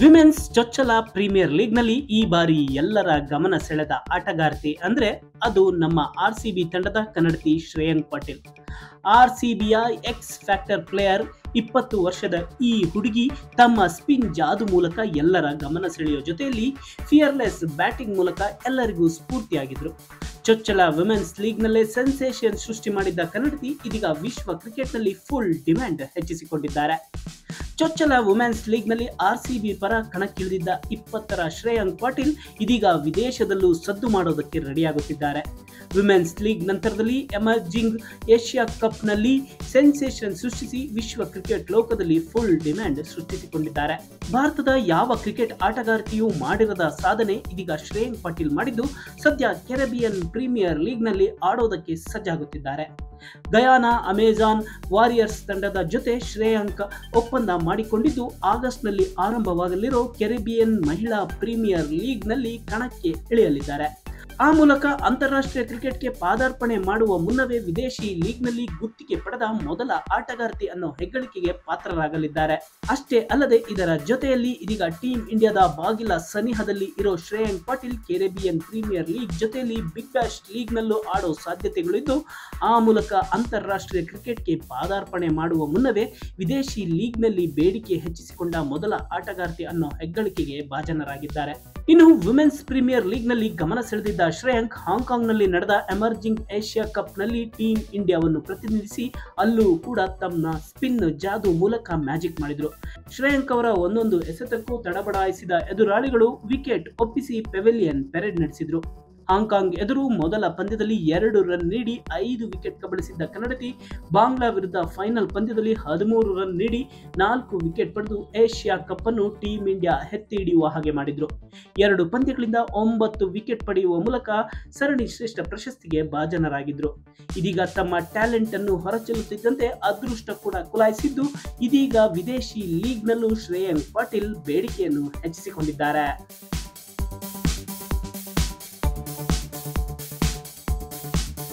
Women's ಚೊಚ್ಚಲ premier ಲೀಗ್ನಲ್ಲಿ ಈ ಬಾರಿ ಎಲ್ಲರ ಗಮನ ಸೆಳೆದ ಆಟಗಾರ್ತಿ ಅಂದ್ರೆ ಅದು ನಮ್ಮ ಆರ್ ಸಿ ಬಿ ತಂಡದ ಕನ್ನಡತಿ ಶ್ರೇಯಾಂಕ್ ಪಾಟೀಲ್. ಆರ್ ಸಿ ಬಿಯ ಎಕ್ಸ್ ಫ್ಯಾಕ್ಟರ್ ಪ್ಲೇಯರ್ ಇಪ್ಪತ್ತು ವರ್ಷದ ಈ ಹುಡುಗಿ ತಮ್ಮ ಸ್ಪಿನ್ ಜಾದು ಮೂಲಕ ಎಲ್ಲರ ಗಮನ ಸೆಳೆಯೋ ಜೊತೆಯಲ್ಲಿ ಫಿಯರ್ಲೆಸ್ ಬ್ಯಾಟಿಂಗ್ ಮೂಲಕ ಎಲ್ಲರಿಗೂ ಸ್ಫೂರ್ತಿಯಾಗಿದ್ರು. ಚೊಚ್ಚಲ ವಿಮೆನ್ಸ್ ಲೀಗ್ನಲ್ಲೇ ಸೆನ್ಸೇಷನ್ ಸೃಷ್ಟಿ ಮಾಡಿದ್ದ ಕನ್ನಡತಿ ಇದೀಗ ವಿಶ್ವ ಕ್ರಿಕೆಟ್ನಲ್ಲಿ ಫುಲ್ ಡಿಮ್ಯಾಂಡ್ ಹೆಚ್ಚಿಸಿಕೊಂಡಿದ್ದಾರೆ. ಚೊಚ್ಚಲ ವುಮೆನ್ಸ್ ಲೀಗ್ನಲ್ಲಿ ಆರ್ ಸಿ ಬಿ ಪರ ಕಣಕ್ಕಿಳಿದಿದ್ದ ಇಪ್ಪತ್ತರ ಶ್ರೇಯಾಂಕ್ ಪಾಟೀಲ್ ಇದೀಗ ವಿದೇಶದಲ್ಲೂ ಸದ್ದು ಮಾಡೋದಕ್ಕೆ ರೆಡಿಯಾಗುತ್ತಿದ್ದಾರೆ ವಿಮೆನ್ಸ್ ಲೀಗ್ ನಂತರದಲ್ಲಿ ಎಮರ್ಜಿಂಗ್ ಏಷ್ಯಾ ಕಪ್ನಲ್ಲಿ ಸೆನ್ಸೇಷನ್ ಸೃಷ್ಟಿಸಿ ವಿಶ್ವ ಕ್ರಿಕೆಟ್ ಲೋಕದಲ್ಲಿ ಫುಲ್ ಡಿಮ್ಯಾಂಡ್ ಸೃಷ್ಟಿಸಿಕೊಂಡಿದ್ದಾರೆ. ಭಾರತದ ಯಾವ ಕ್ರಿಕೆಟ್ ಆಟಗಾರ್ತಿಯೂ ಮಾಡಿರದ ಸಾಧನೆ ಇದೀಗ ಶ್ರೇಯಾಂಕ್ ಪಾಟೀಲ್ ಮಾಡಿದ್ದು, ಸದ್ಯ ಕೆರೆಬಿಯನ್ ಪ್ರೀಮಿಯರ್ ಲೀಗ್ನಲ್ಲಿ ಆಡೋದಕ್ಕೆ ಸಜ್ಜಾಗುತ್ತಿದ್ದಾರೆ. ಗಯಾನಾ, ಅಮೆಜಾನ್ ವಾರಿಯರ್ಸ್ ತಂಡದ ಜೊತೆ ಶ್ರೇಯಾಂಕ್ ಒಪ್ಪಂದ ಮಾಡಿಕೊಂಡಿದ್ದು, ಆಗಸ್ಟ್ನಲ್ಲಿ ಆರಂಭವಾಗಲಿರೋ ಕೆರಿಬಿಯನ್ ಮಹಿಳಾ ಪ್ರೀಮಿಯರ್ ಲೀಗ್ನಲ್ಲಿ ಕಣಕ್ಕೆ ಇಳಿಯಲಿದ್ದಾರೆ. ಆ ಮೂಲಕ ಅಂತಾರಾಷ್ಟ್ರೀಯ ಕ್ರಿಕೆಟ್ಗೆ ಪಾದಾರ್ಪಣೆ ಮಾಡುವ ಮುನ್ನವೇ ವಿದೇಶಿ ಲೀಗ್ನಲ್ಲಿ ಗುತ್ತಿಗೆ ಪಡೆದ ಮೊದಲ ಆಟಗಾರ್ತಿ ಅನ್ನೋ ಹೆಗ್ಗಳಿಕೆಗೆ ಪಾತ್ರರಾಗಲಿದ್ದಾರೆ. ಅಷ್ಟೇ ಅಲ್ಲದೆ ಇದರ ಜೊತೆಯಲ್ಲಿ ಇದೀಗ ಟೀಮ್ ಇಂಡಿಯಾದ ಬಾಗಿಲ ಸನಿಹದಲ್ಲಿ ಇರೋ Shreyanka Patil Caribbean premier league ಜೊತೆಯಲ್ಲಿ ಬಿಗ್ ಬ್ಯಾಶ್ ಲೀಗ್ನಲ್ಲೂ ಆಡೋ ಸಾಧ್ಯತೆಗಳಿದ್ದು, ಆ ಮೂಲಕ ಅಂತಾರಾಷ್ಟ್ರೀಯ ಕ್ರಿಕೆಟ್ಗೆ ಪಾದಾರ್ಪಣೆ ಮಾಡುವ ಮುನ್ನವೇ ವಿದೇಶಿ ಲೀಗ್ನಲ್ಲಿ ಬೇಡಿಕೆ ಹೆಚ್ಚಿಸಿಕೊಂಡ ಮೊದಲ ಆಟಗಾರ್ತಿ ಅನ್ನೋ ಹೆಗ್ಗಳಿಕೆಗೆ ಭಾಜನರಾಗಿದ್ದಾರೆ. ಇನ್ನು ವುಮೆನ್ಸ್ ಪ್ರೀಮಿಯರ್ ಲೀಗ್ನಲ್ಲಿ ಗಮನ ಸೆಳೆದಿದ್ದ ಶ್ರೇಯಾಂಕ್ ಹಾಂಗ್ಕಾಂಗ್ನಲ್ಲಿ ನಡೆದ ಎಮರ್ಜಿಂಗ್ ಏಷ್ಯಾ ಕಪ್ನಲ್ಲಿ ಟೀಮ್ ಇಂಡಿಯಾವನ್ನು ಪ್ರತಿನಿಧಿಸಿ ಅಲ್ಲೂ ಕೂಡ ತಮ್ಮ ಸ್ಪಿನ್ ಜಾದು ಮೂಲಕ ಮ್ಯಾಜಿಕ್ ಮಾಡಿದ್ರು. ಶ್ರೇಯಾಂಕ್ ಅವರ ಒಂದೊಂದು ಎಸೆತಕ್ಕೂ ತಡಬಡಾಯಿಸಿದ ಎದುರಾಳಿಗಳು ವಿಕೆಟ್ ಒಪ್ಪಿಸಿ ಪೆವೆಲಿಯನ್ ಪೆರೇಡ್ ನಡೆಸಿದ್ರು. ಹಾಂಗ್ಕಾಂಗ್ ಎದುರು ಮೊದಲ ಪಂದ್ಯದಲ್ಲಿ ಎರಡು ರನ್ ನೀಡಿ ಐದು ವಿಕೆಟ್ ಕಬಳಿಸಿದ್ದ ಕನ್ನಡತಿ ಬಾಂಗ್ಲಾ ವಿರುದ್ಧ ಫೈನಲ್ ಪಂದ್ಯದಲ್ಲಿ ಹದಿಮೂರು ರನ್ ನೀಡಿ ನಾಲ್ಕು ವಿಕೆಟ್ ಪಡೆದು ಏಷ್ಯಾ ಕಪ್ ಅನ್ನು ಟೀಂ ಇಂಡಿಯಾ ಎತ್ತಿ ಹಿಡಿಯುವ ಹಾಗೆ ಮಾಡಿದ್ರು. ಎರಡು ಪಂದ್ಯಗಳಿಂದ ಒಂಬತ್ತು ವಿಕೆಟ್ ಪಡೆಯುವ ಮೂಲಕ ಸರಣಿ ಶ್ರೇಷ್ಠ ಪ್ರಶಸ್ತಿಗೆ ಭಾಜನರಾಗಿದ್ರು. ಇದೀಗ ತಮ್ಮ ಟ್ಯಾಲೆಂಟ್ ಅನ್ನು ಹೊರಚೆಲ್ಲುತ್ತಿದ್ದಂತೆ ಅದೃಷ್ಟ ಕೂಡ ಕುಲಾಯಿಸಿದ್ದು ಇದೀಗ ವಿದೇಶಿ ಲೀಗ್ನಲ್ಲೂ ಶ್ರೇಯನ್ ಪಾಟೀಲ್ ಬೇಡಿಕೆಯನ್ನು ಹೆಚ್ಚಿಸಿಕೊಂಡಿದ್ದಾರೆ.